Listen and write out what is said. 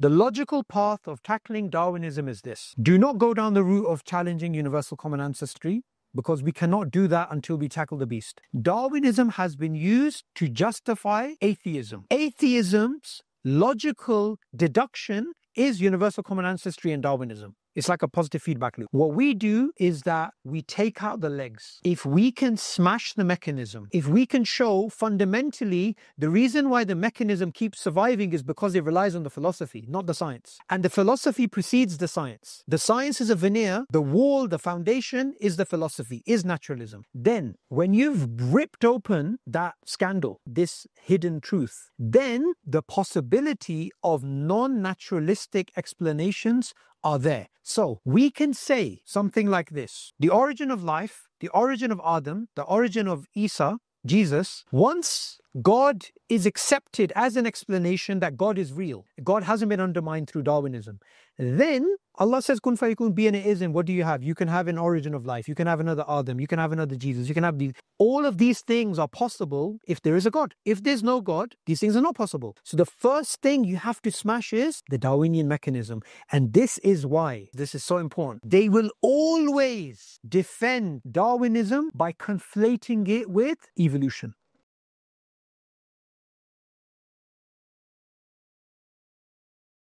The logical path of tackling Darwinism is this do not go down the route of challenging universal common ancestry. Because we cannot do that until we tackle the beast. Darwinism has been used to justify atheism. Atheism's logical deduction is universal common ancestry and Darwinism. It's like a positive feedback loop. What we do is that we take out the legs. If we can smash the mechanism, if we can show fundamentally the reason why the mechanism keeps surviving is because it relies on the philosophy, not the science. And the philosophy precedes the science. The science is a veneer, the wall, the foundation is the philosophy, is naturalism. Then, when you've ripped open that scandal, this hidden truth, then the possibility of non naturalistic explanations are there. So we can say something like this The origin of life, the origin of Adam, the origin of Isa, Jesus, once God is accepted as an explanation that God is real, God hasn't been undermined through Darwinism, then Allah says, Kun fayakun, be and it is, what do you have? You can have an origin of life, you can have another Adam, you can have another Jesus, you can have these. All of these things are possible if there is a God. If there's no God, these things are not possible. So the first thing you have to smash is the Darwinian mechanism. And this is why this is so important. They will always defend Darwinism by conflating it with evolution.